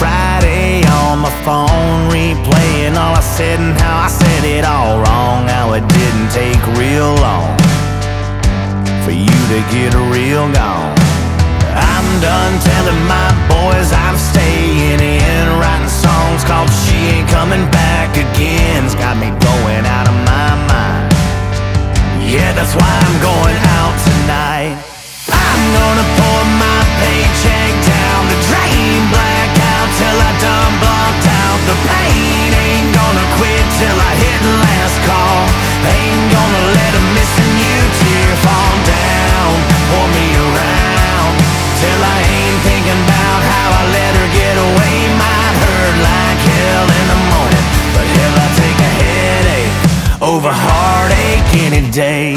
Friday on my phone replaying all I said and how I said it all wrong How it didn't take real long for you to get real gone. I'm done telling my over heartache any day.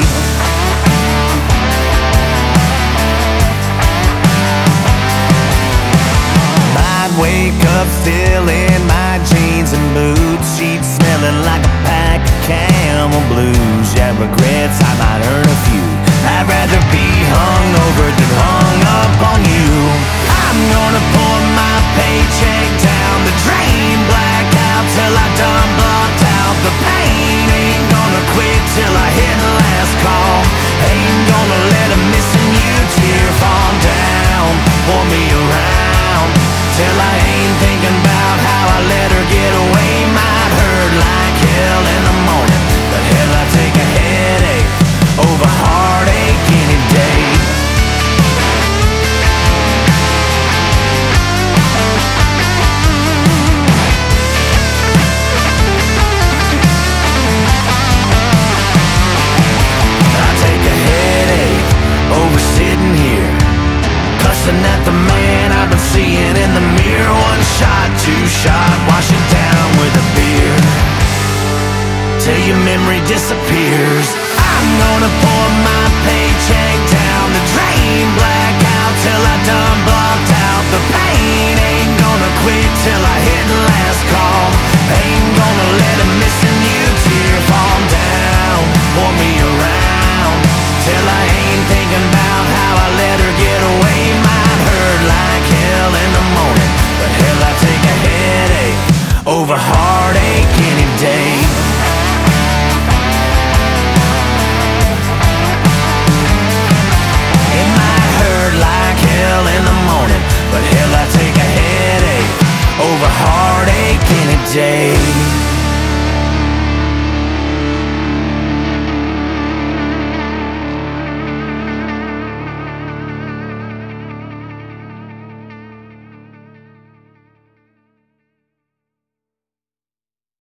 I'd wake up still in my jeans and boots She'd smelling like a pack of camel blues. Yeah, regrets I might earn your memory disappears. I'm gonna pour my